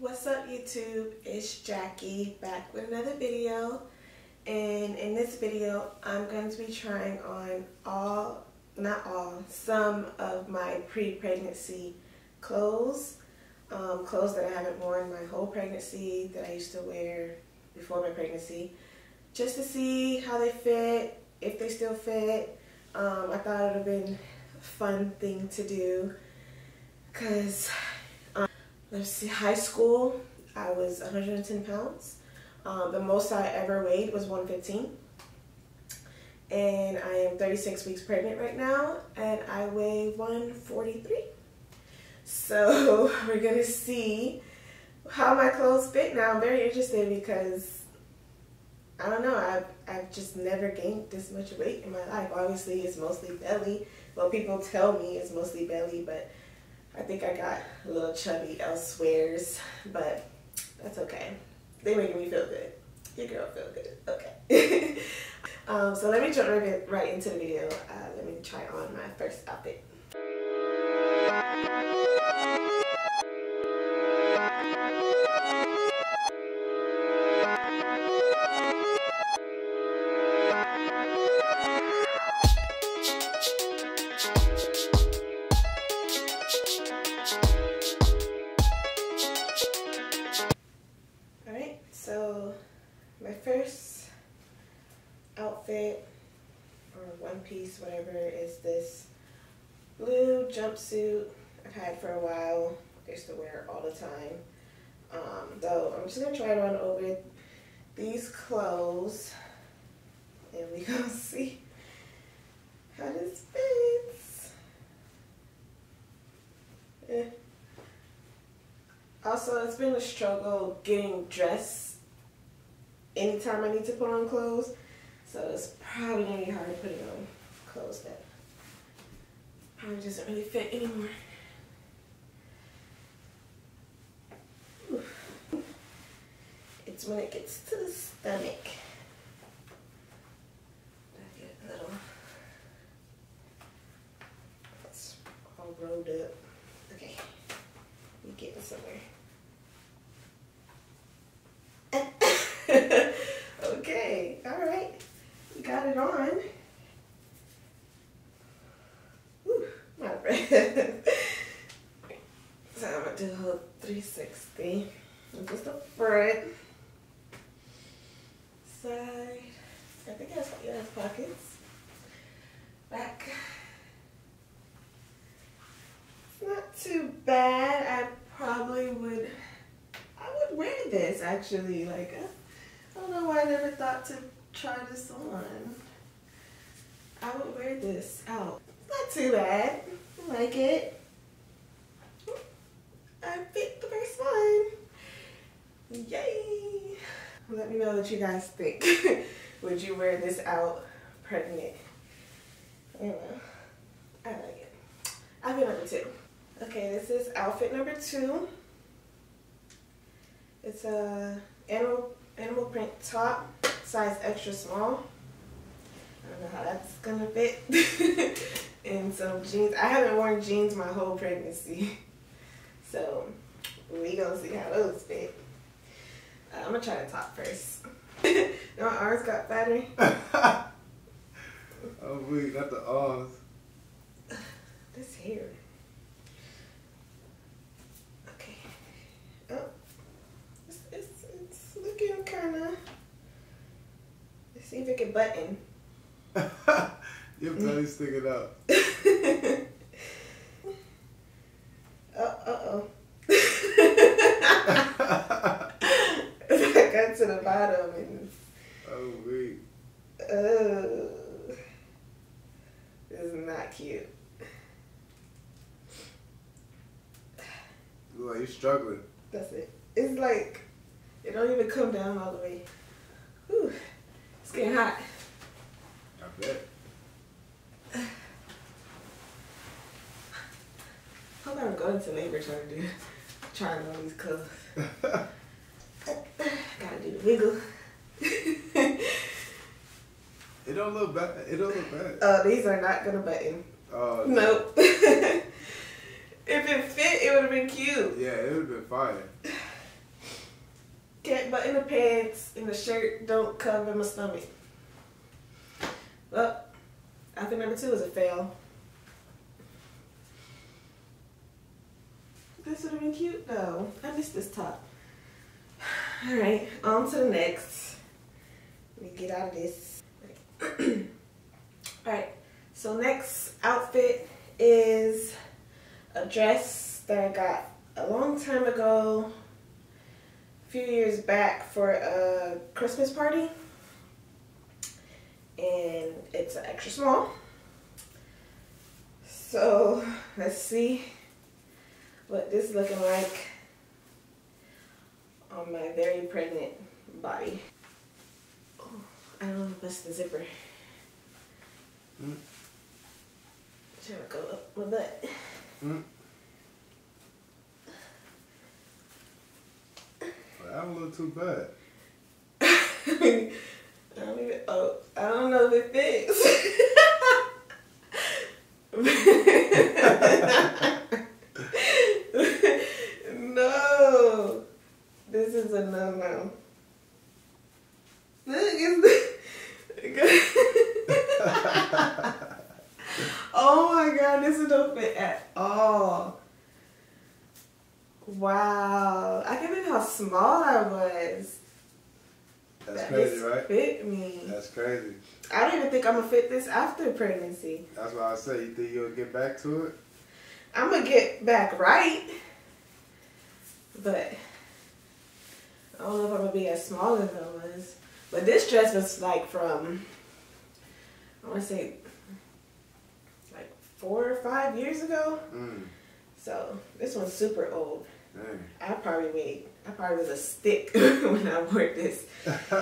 What's up YouTube? It's Jackee back with another video and in this video I'm going to be trying on all, not all, some of my pre-pregnancy clothes. Um, clothes that I haven't worn my whole pregnancy that I used to wear before my pregnancy just to see how they fit, if they still fit. Um, I thought it would have been a fun thing to do because let's see, high school, I was 110 pounds. Um, the most I ever weighed was 115. And I am 36 weeks pregnant right now, and I weigh 143. So we're gonna see how my clothes fit now. I'm very interested because I don't know, I've, I've just never gained this much weight in my life. Obviously, it's mostly belly. Well, people tell me it's mostly belly, but I think I got a little chubby elsewheres, but that's okay. They make me feel good. Your girl feel good. Okay. um, so let me jump right, right into the video. Uh, let me try on my first outfit. First outfit or one piece, whatever, is this blue jumpsuit I've had for a while. I used to wear all the time. Um, though I'm just gonna try it on over these clothes and we gonna see how this fits. Yeah. Also, it's been a struggle getting dressed anytime I need to put on clothes. So it's probably to be hard putting on clothes that probably doesn't really fit anymore. It's when it gets to the stomach. I get a little, all rolled up. Okay, we getting somewhere. okay, all right. We got it on. Whew, my breath. so I'm gonna do a whole 360. This is the front. Side. I think it has, pockets. Back. Not too bad. I probably would I would wear this actually. Like, I don't know why I never thought to try this on. I would wear this out. Not too bad. Like it. I picked the first one. Yay! Let me know what you guys think. would you wear this out pregnant? I don't know. I like it. I Outfit number two. Okay, this is outfit number two. It's a animal animal print top, size extra small. I don't know how that's gonna fit. and some jeans. I haven't worn jeans my whole pregnancy. So we gonna see how those fit. Uh, I'm gonna try the top first. my arms got fatter. oh wait, not the arms. This hair. Okay. Oh. it's it's looking kinda. Let's see if it can button. Your belly's sticking out. uh, uh-oh. I got to the bottom and... Oh, wait. Uh, this is not cute. Look like you're struggling. That's it. It's like, it don't even come down all the way. Whew. It's getting hot. I bet. Hope I don't go into labor trying to do trying on these clothes. Gotta do the wiggle. it don't look bad. It don't look bad. Oh, these are not gonna button. Oh. Nope. if it fit, it would have been cute. Yeah, it would have been fire. Can't button the pants and the shirt don't cover my stomach. Well, outfit number two is a fail. This would have been cute though. I missed this top. Alright, on to the next. Let me get out of this. Alright, so next outfit is a dress that I got a long time ago, a few years back for a Christmas party. And it's extra small. So let's see what this is looking like on my very pregnant body. Oh, I don't know if that's the zipper. Mm. Trying to go up my butt. Mm. Well, that don't look too bad. I don't even, oh, I don't know if it fits. no. This is a no no. Look, it's Oh my god, this is don't fit at all. Wow. I can't believe how small I was. That's That crazy, right? Fit me. That's crazy. I don't even think I'm gonna fit this after pregnancy. That's why I say you think you'll get back to it? I'm gonna get back right, but I don't know if I'm gonna be as small as I was. But this dress was like from I want to say like four or five years ago. Mm. So this one's super old. Dang. I probably made I probably was a stick when I wore this.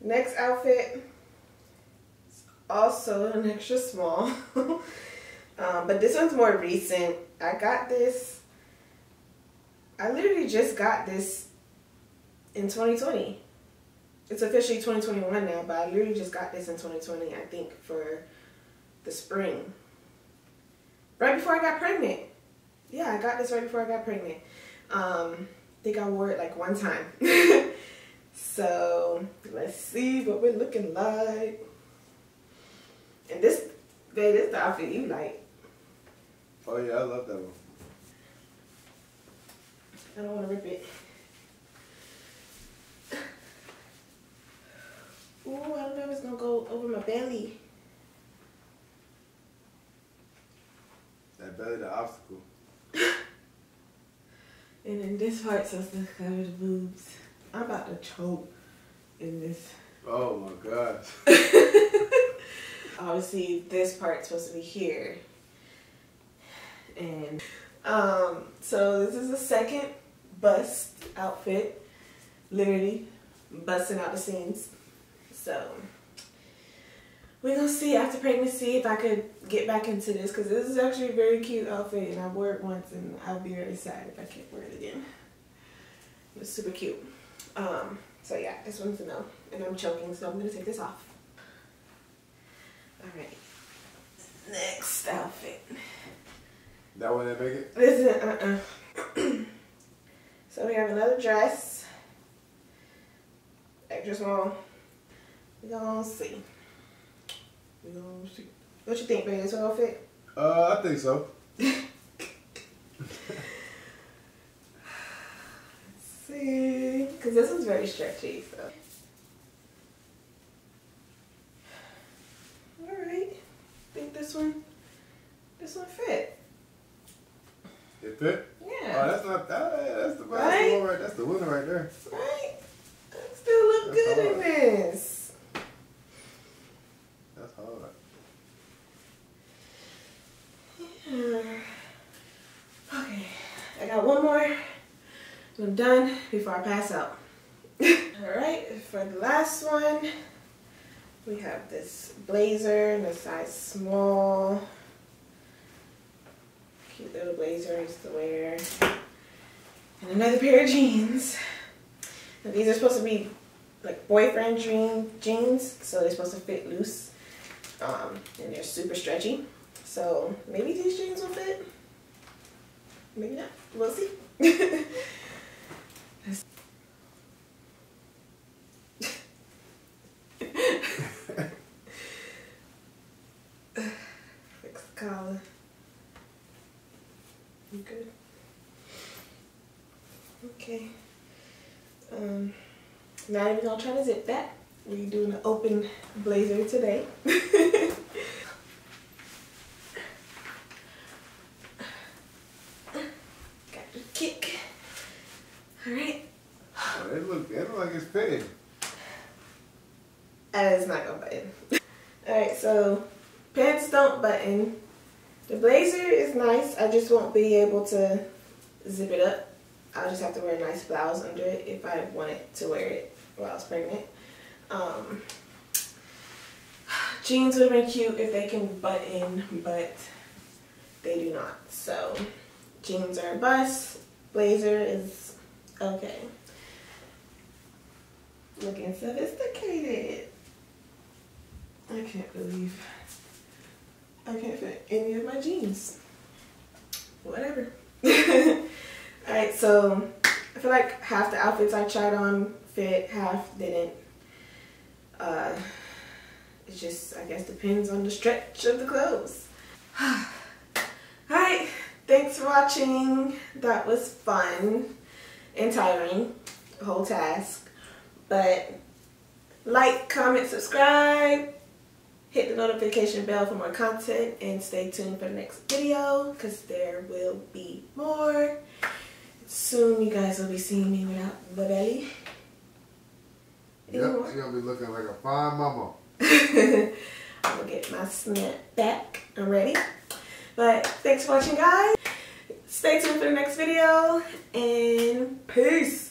Next outfit also an extra small. um, but this one's more recent. I got this. I literally just got this in 2020. It's officially 2021 now, but I literally just got this in 2020, I think, for the spring. Right before I got pregnant. Yeah, I got this right before I got pregnant. Um, I think I wore it like one time. so let's see what we're looking like. And this, babe, this the outfit you like. oh yeah, I love that one. I don't want to rip it. Ooh, I don't know if it's gonna go over my belly. That belly the obstacle. And then this to cover the boobs. I'm about to choke in this. Oh my gosh. Obviously, this part's supposed to be here. And um, so this is the second bust outfit. Literally busting out the seams. So we're gonna see after pregnancy if I could get back into this because this is actually a very cute outfit and I wore it once and I'll be very sad if I can't wear it again. It's super cute. Um, so yeah, this one's a no. And I'm choking, so I'm gonna take this off. Alright. Next outfit. That one that make it? This is uh-uh. so we have another dress. Extra small. We gonna see. We gonna. What you think, baby? This one gonna fit? Uh, I think so. Let's see. Cause this one's very stretchy, so. Alright. think this one this one fit. It fit? Yeah. Oh, that's not that. That's the, that's Right? the one right. That's the winner right there. Right? I still look That's good in hard. this. That's hard. Okay, I got one more. and I'm done before I pass out. Alright, for the last one, we have this blazer in a size small. Cute little blazer to wear. And another pair of jeans. Now, these are supposed to be like boyfriend dream jeans, so they're supposed to fit loose. Um, and they're super stretchy. So maybe these jeans will fit. Maybe not. We'll see. Fix the collar. You good? Okay. Um, not even gonna try to zip that. We're doing an open blazer today. Got the kick. Alright. Oh, it look, it look like it's fitting. And it's not gonna button. Alright, so pants don't button. The blazer is nice. I just won't be able to zip it up. I'll just have to wear a nice blouse under it if I wanted to wear it while I was pregnant. Um, jeans would have been cute if they can button, but they do not. So jeans are a bust. Blazer is okay. Looking sophisticated. I can't believe I can't fit any of my jeans. Whatever. Alright, so I feel like half the outfits I tried on fit, half didn't. Uh, it just, I guess, depends on the stretch of the clothes. Alright, thanks for watching. That was fun and tiring, the whole task. But like, comment, subscribe, hit the notification bell for more content, and stay tuned for the next video because there will be more. Soon you guys will be seeing me without the belly. Yep, she's gonna be looking like a fine mama. I'm gonna get my snap back. I'm ready. But thanks for watching, guys. Stay tuned for the next video, and peace.